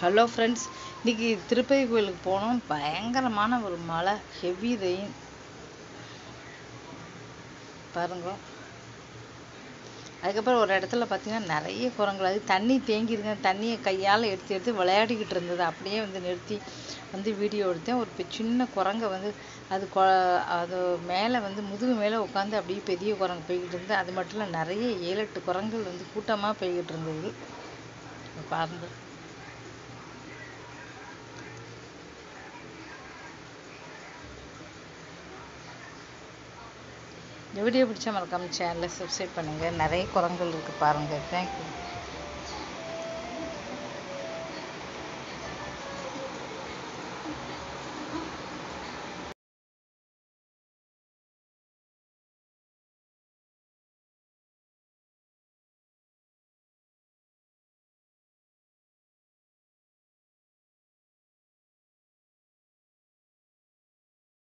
Hello friends இன்னைக்கு திருப்பதி கோயிலுக்கு போனோம். பயங்கரமான ஒரு மழை ஹெவி ரெயின் பாருங்க. அதுக்கப்புறம் ஒரு இடத்துல பார்த்தீங்கன்னா நிறைய குரங்கள் அது தண்ணி தேங்கிருங்க தண்ணியை கையால் எடுத்து எடுத்து விளையாடிக்கிட்டு இருந்தது. அப்படியே வந்து நிறுத்தி வந்து வீடியோ எடுத்தேன். ஒரு பெ- சின்ன குரங்கை வந்து அது கொ அது மேலே வந்து முதுகு மேலே உட்காந்து அப்படியே பெரிய குரங்கு போய்கிட்டு இருந்தது. அது மட்டும் இல்லை நிறைய ஏழு எட்டு குரங்குகள் வந்து கூட்டமாக போய்கிட்டு இருந்தது. பாருங்க. இந்த வீடியோ பிடிச்சா மறக்காமல் சேனலை சப்ஸ்கிரைப் பண்ணுங்கள் நிறைய குரங்குகள் இருக்குது பாருங்கள் தேங்க்யூ